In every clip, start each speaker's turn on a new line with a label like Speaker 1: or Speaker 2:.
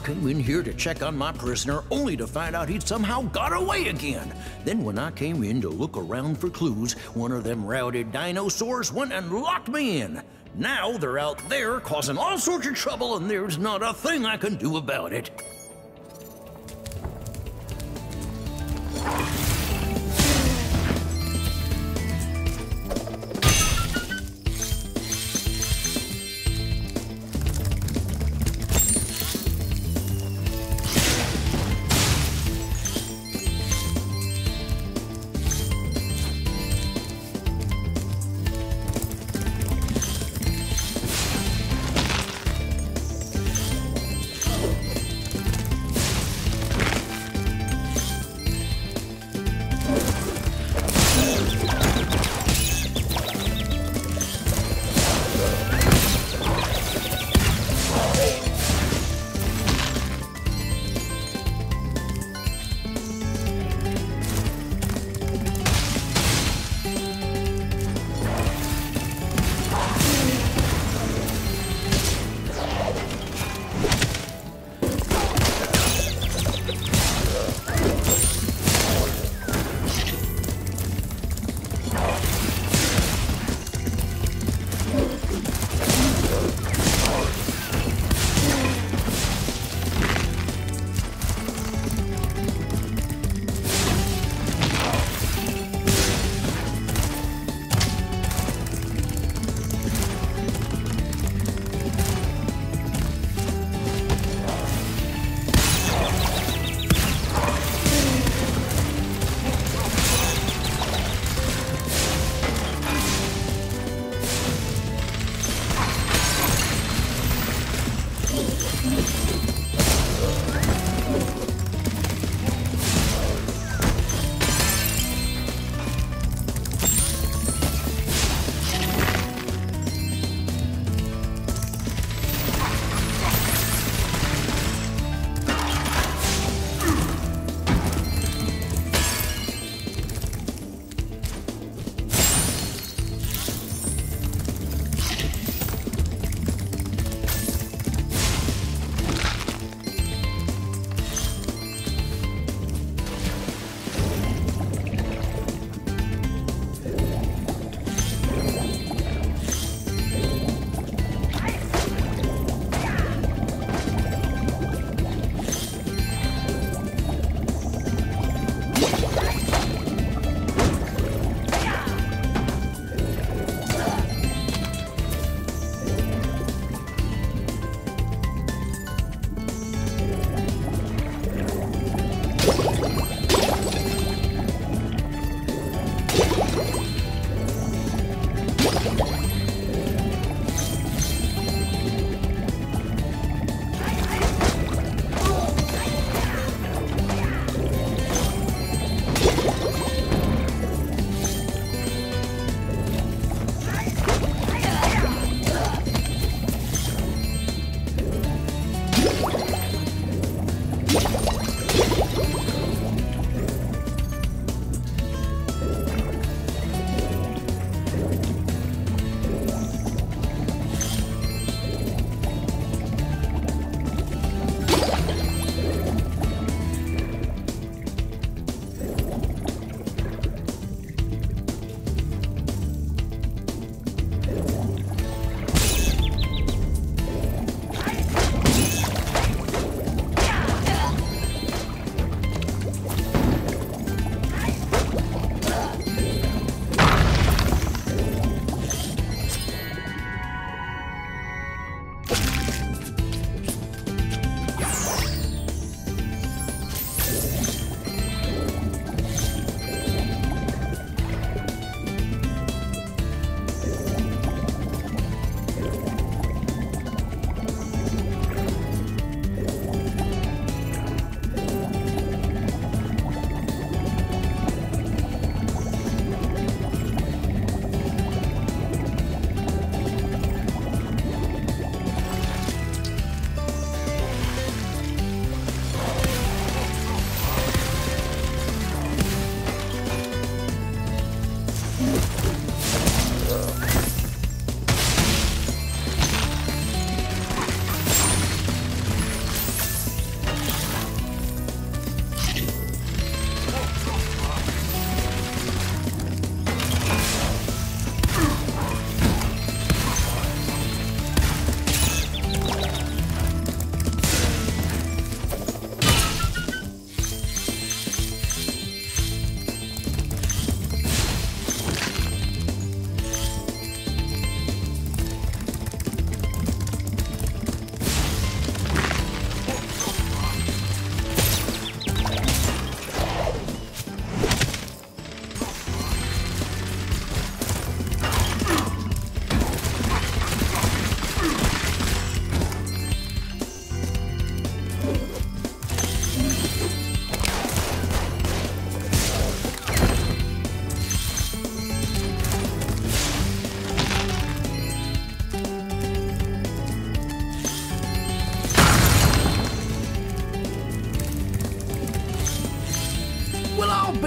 Speaker 1: came in here to check on my prisoner only to find out he'd somehow got away again. Then, when I came in to look around for clues, one of them routed dinosaurs went and locked me in. Now they're out there causing all sorts of trouble, and there's not a thing I can do about it.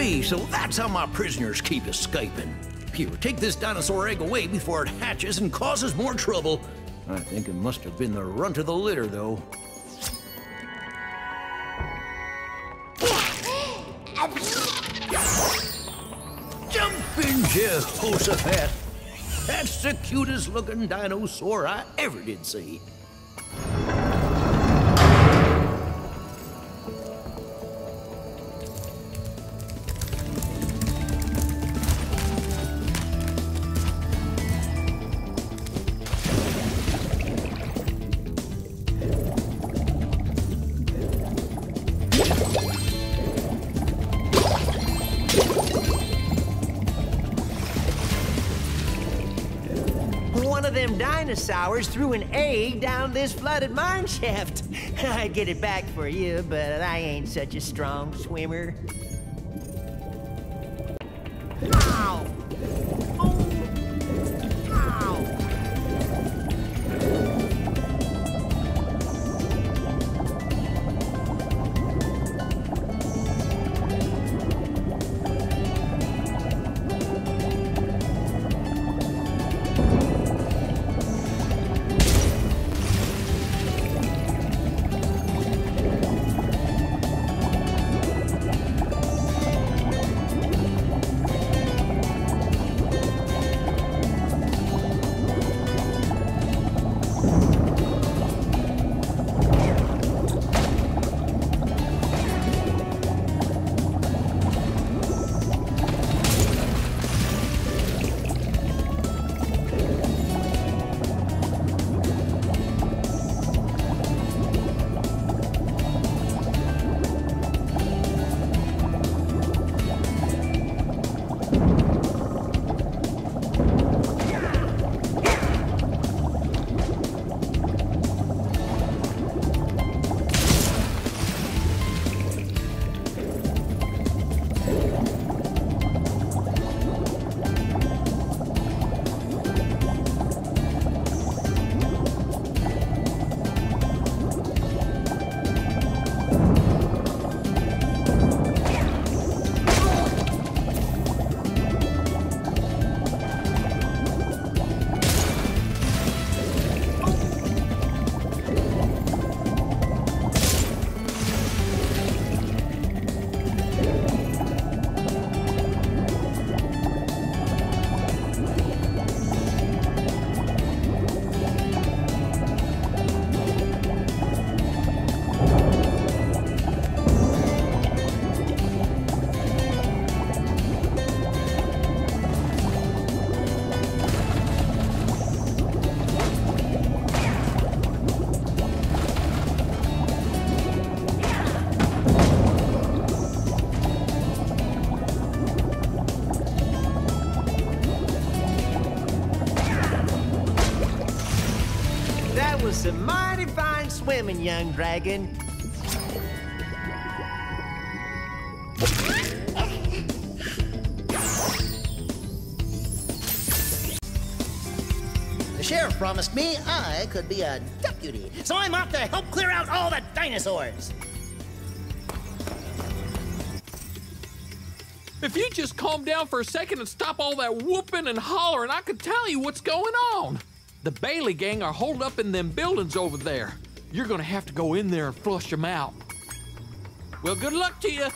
Speaker 1: I'll so that's how my prisoners keep escaping. Here, take this dinosaur egg away before it hatches and causes more trouble. I think it must have been the runt of the litter, though. Jumping Jehoshaphat! That's the cutest looking dinosaur I ever did see.
Speaker 2: One of them dinosaurs threw an egg down this flooded mine shaft. I'd get it back for you, but I ain't such a strong swimmer. Ow! Swimming, young dragon.
Speaker 3: The sheriff promised me I could be a deputy, so I'm off to help clear out all the dinosaurs.
Speaker 4: If you just calm down for a second and stop all that whooping and hollering, I could tell you what's going on. The Bailey gang are holed up in them buildings over there. You're gonna have to go in there and flush them out. Well, good luck to you.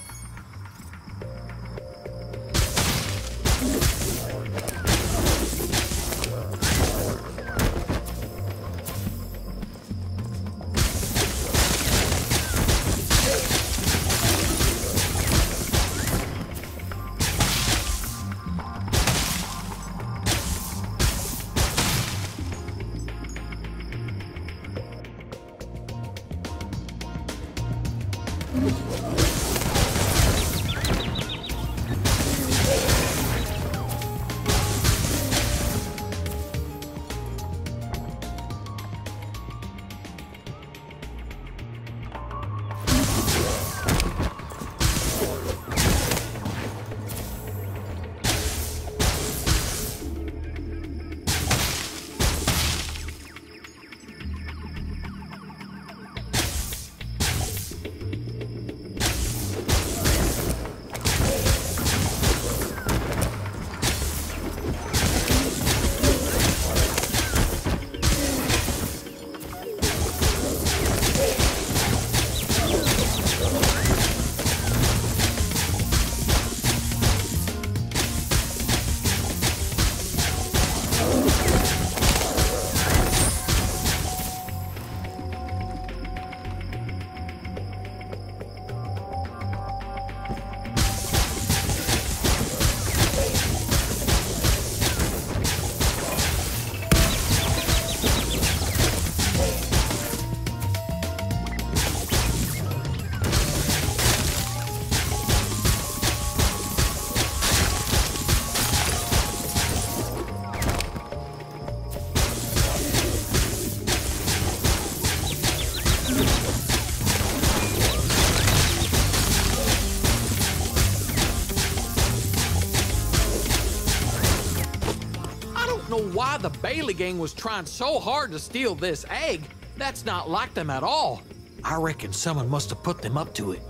Speaker 4: Know why the Bailey gang was trying so hard to steal this egg. That's not like them at all. I reckon someone must have put them up to it.